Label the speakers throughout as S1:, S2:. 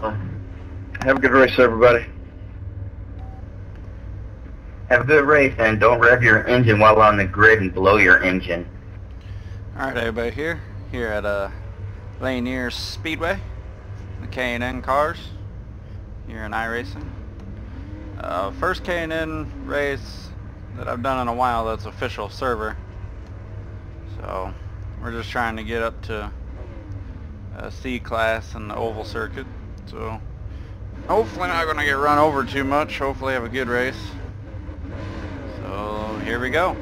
S1: Have a good race, everybody.
S2: Have a good race and don't rev your engine while on the grid and blow your engine.
S3: Alright everybody here, here at uh, Lanier Speedway, the K&N cars, here in iRacing. Uh, first K&N race that I've done in a while that's official server. So, we're just trying to get up to a C class in the oval circuit. So, hopefully not going to get run over too much, hopefully have a good race. So, here we go.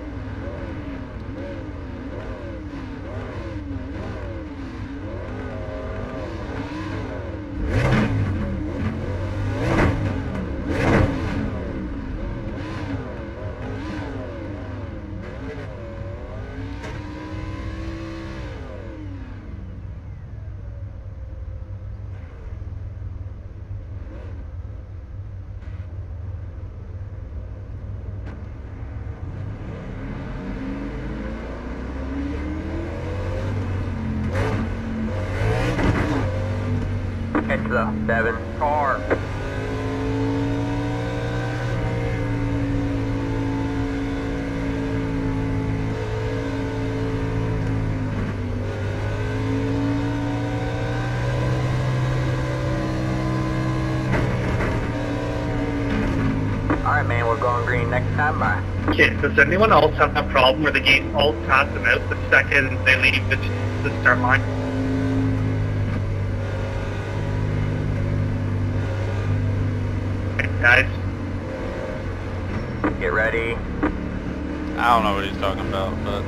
S2: Catch the seven car. Alright man, we're going green next time, bye.
S4: Okay, does anyone else have that problem where the gate all pass them out the second they leave the, the start line? Okay, guys,
S2: Get ready.
S3: I don't know what he's talking about, but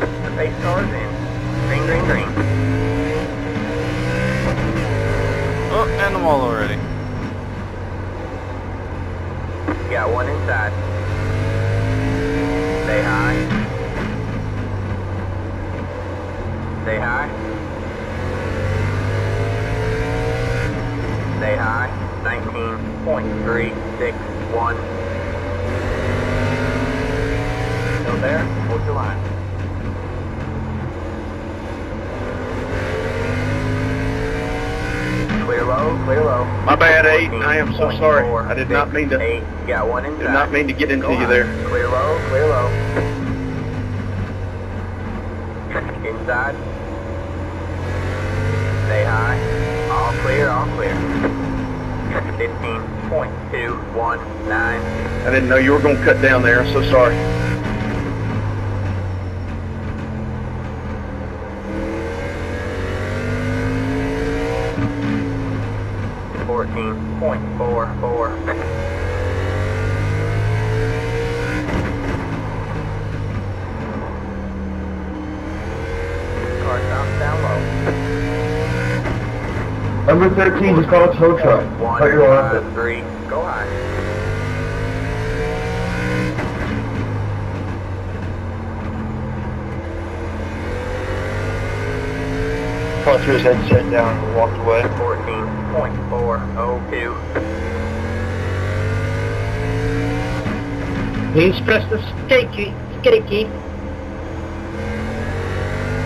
S2: The pace car's in. Green, green, green.
S3: oh, and the wall already.
S2: Got one inside. Stay high. Stay high. Stay high. 19.361. Still there? Hold your line. Clear low, clear low.
S1: My bad, eight. I am so sorry. I did not mean to.
S2: Eight. Got one inside.
S1: Did not mean to get into
S2: Go
S1: you
S2: high.
S1: there.
S2: Clear low, clear low. Inside. Stay high. All clear, all clear. 15.219.
S1: I didn't know you were going to cut down there. I'm so sorry.
S2: Fourteen point four four. Car stops down low.
S5: Number 13, just call a tow truck.
S2: One,
S5: Cut your arm.
S2: five, three, go high.
S1: Caught threw his headset down and walked away.
S2: Fourteen point four oh two.
S4: please press the skate key, skate key.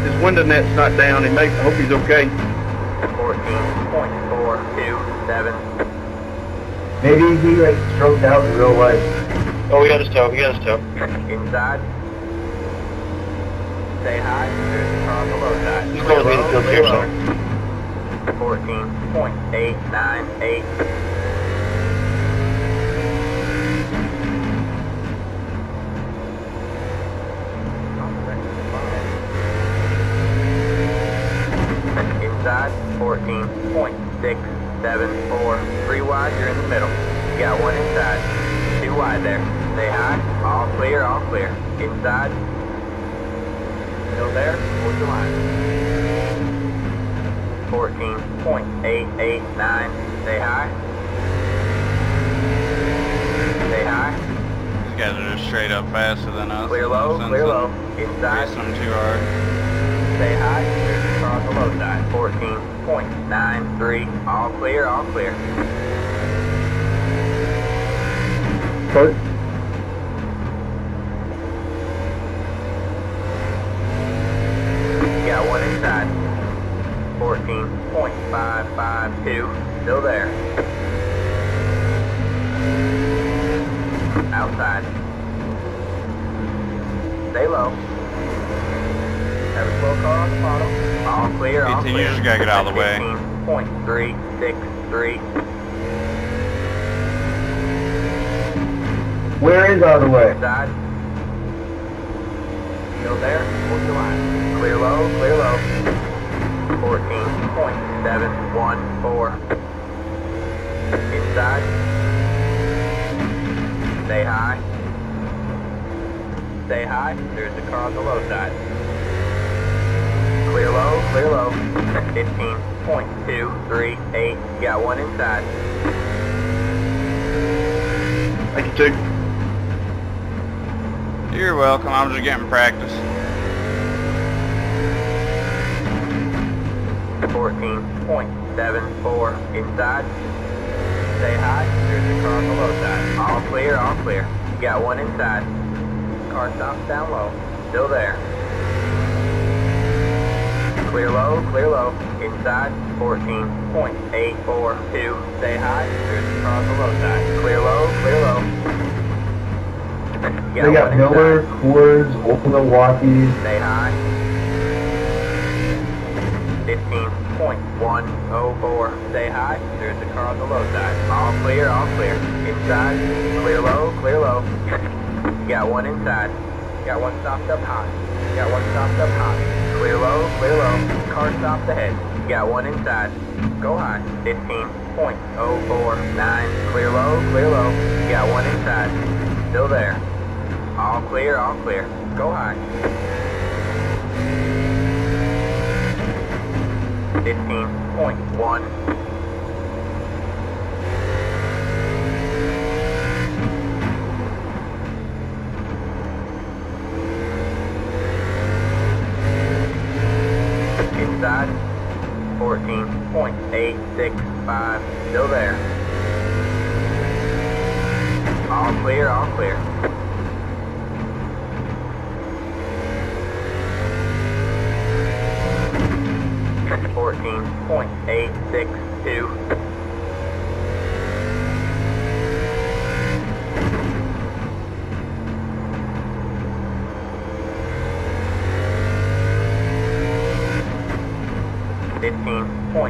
S1: His window net's not down. He may, I hope he's okay.
S2: 14.427.
S5: Maybe he like stroked out in real life.
S1: Oh, we got his tow. We got his tow.
S2: Inside. Say hi. There's a the below that.
S1: He's going to be in the field here, so.
S2: 14.898. six seven four. Three wide, you're in the middle. You got one inside. Two wide there. Stay high. All clear, all clear. Inside. Still there? Hold your line. Fourteen point eight eight nine. Stay high. Stay high.
S3: These guys are just straight up faster than us.
S2: Clear low, clear low. Inside.
S3: Them too hard.
S2: Stay high. On the low side. Fourteen point nine three. All clear, all clear.
S5: Kurt,
S2: Got one inside. 14.552, still there. Outside. Stay low. Have a slow car on the bottom. All clear, all
S3: 18, you just gotta get out of the way.
S2: 15.363.
S5: Where is out of the way?
S2: Side. Still there? Hold your line. Clear low, clear low. 14.714. Inside. Stay high. Stay high. There's the car on the low side. Clear low, clear low. 15.238. Got one inside.
S1: Thank you, Dick.
S3: You're welcome. I'm just getting practice.
S2: 14.74 inside. Stay high. There's the car on the low side. All clear, all clear. You got one inside. Car stops down low. Still there. Clear low, clear low. Inside. 14.842. Stay high. Car on the low side. Clear low, clear low.
S5: They got Miller. Coors, Old Milwaukee.
S2: Stay high. 15.104. Stay high. There's the car on the low side. All clear, all clear. Inside. Clear low, clear low. Got one inside. Got one stopped up high. Got one stopped up high. Clear low, clear low. Car stopped ahead. You got one inside. Go high. 15.049. Clear low, clear low. You got one inside. Still there. All clear, all clear. Go high. 15.1. Inside, 14.865, still there. All clear, all clear. Fourteen point eight six two.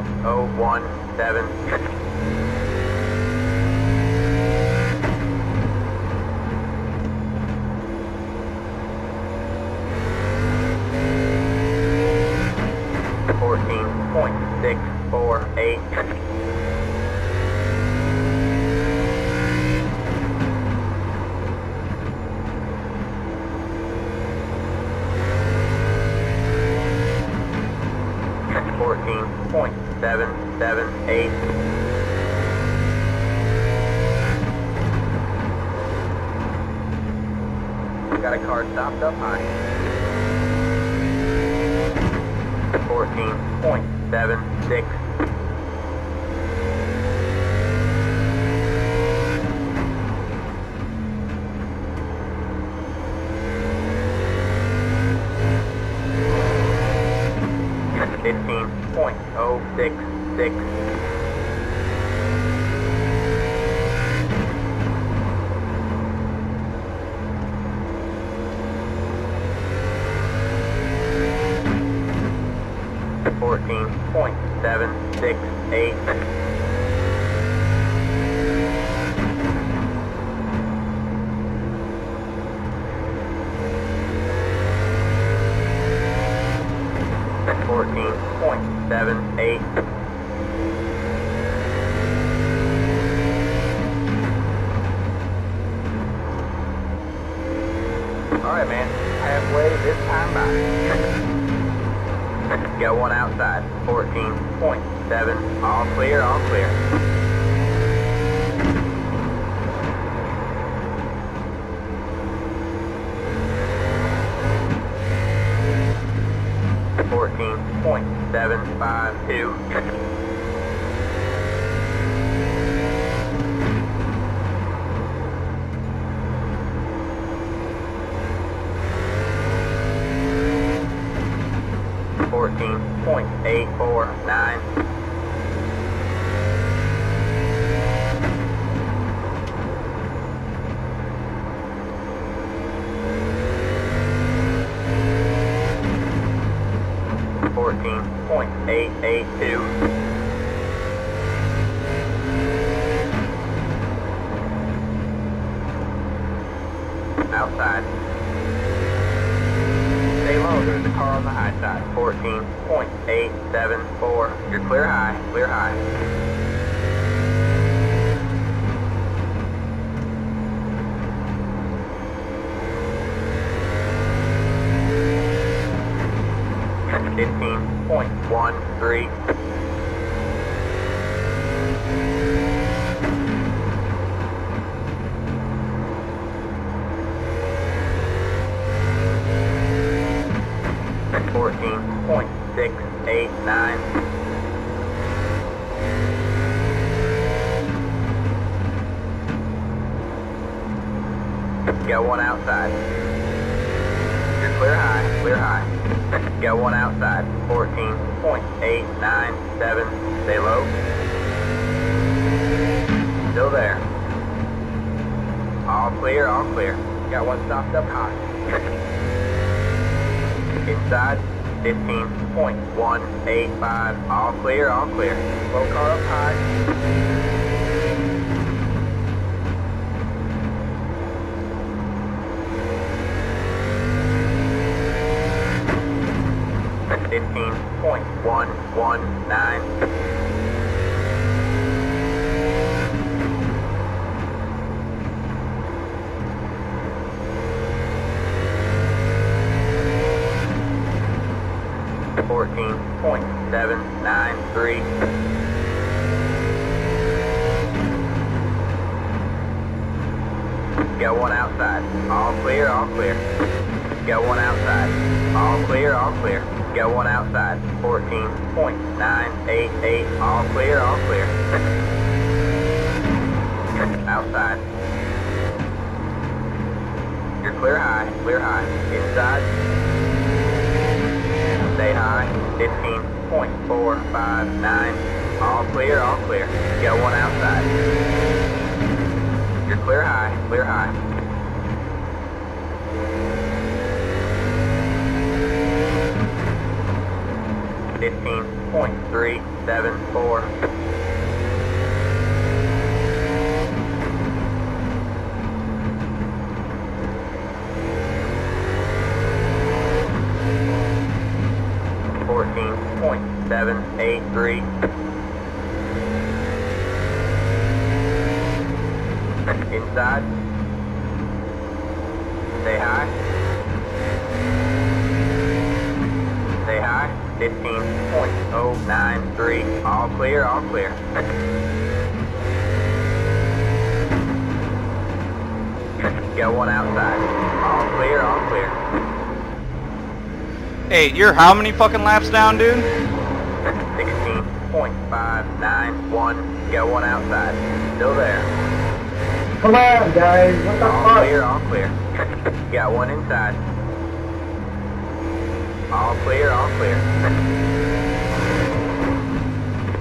S2: 0.017 Fourteen point oh six six. Fourteen point seven six eight. Fourteen point seven eight. Alright man, halfway this time by. Got one outside. 14.7. All clear, all clear. Point seven five two. Fourteen point eight four nine. 14.882. Outside. Stay low, there's a car on the high side. 14.874. You're clear high, clear high. Fifteen point one three. Fourteen point six eight nine. Got one outside. Clear high, clear high. Got one outside. 14.897. Stay low. Still there. All clear, all clear. Got one stopped up high. Inside. 15.185. All clear, all clear. Low car up high. Fifteen point one one nine. Fourteen point seven nine three. Got one outside. All clear, all clear. Got one outside. All clear, all clear. Got one outside. 14.988. All clear, all clear. outside. You're clear high, clear high. Inside. Stay high. 15.459. All clear, all clear. Got one outside. You're clear high, clear high. Fifteen point three seven four. Fourteen point seven eight three. Inside. Stay high. Stay high. 15.093. All clear, all clear. Got one outside. All clear, all clear.
S3: Hey, you're how many fucking laps down, dude?
S2: 16.591. Got one outside. Still there.
S5: Come on, guys. What the
S2: All
S5: fuck?
S2: clear, all clear. Got one inside. All clear, all clear.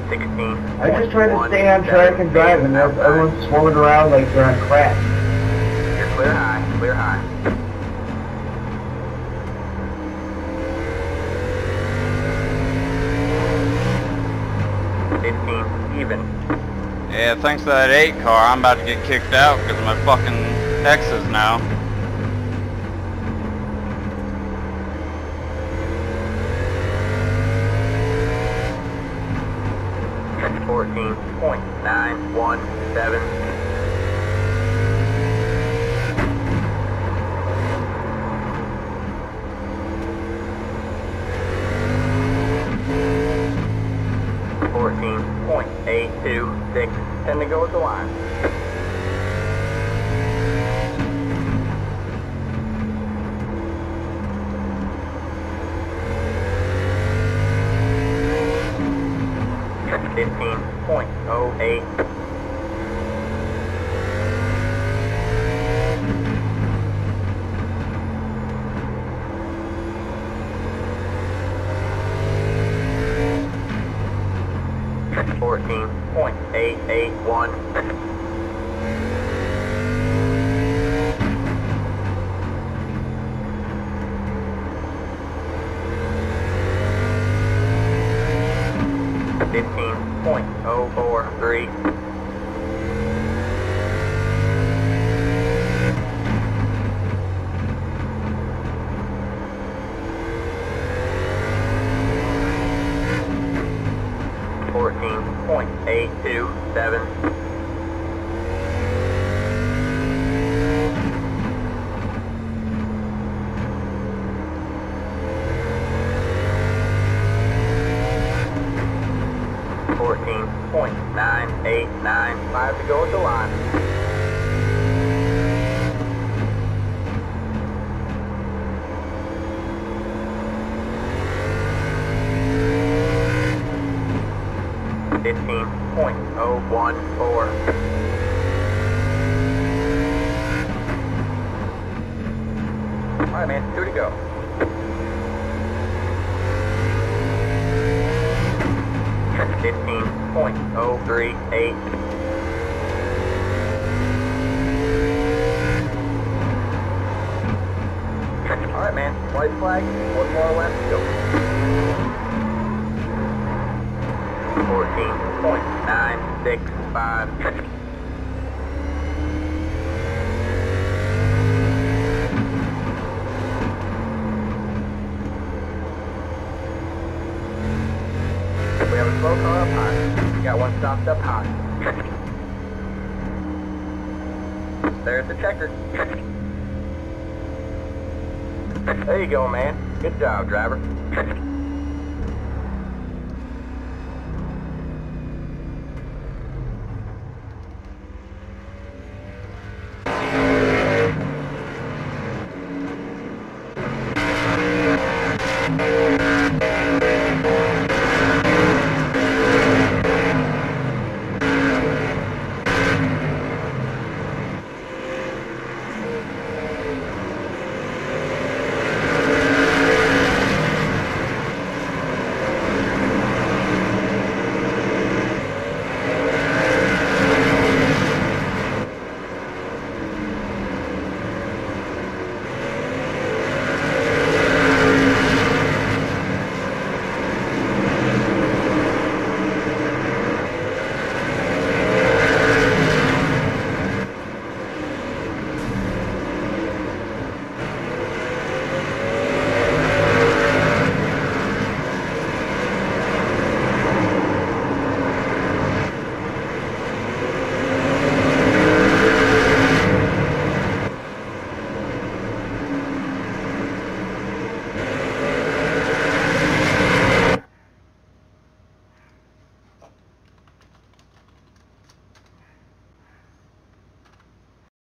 S2: 16.
S5: I'm just trying to stay on track and drive, and everyone's swarming around like they're on crack.
S2: You're clear high, clear high. Fifteen, even.
S3: Yeah, thanks to that 8 car, I'm about to get kicked out because of my fucking X's now.
S2: Fourteen point nine one seven. Fourteen point eight two six. Ten to go at the line. 14.881. Fifteen point oh four three. Point eight two seven. One four. All right, man. Two to go. Fifteen point oh three eight. All right, man. White flag. One more left. Go. Fourteen point nine six five. We have a slow car up high. Got one stopped up high. There's the checker. There you go, man. Good job, driver.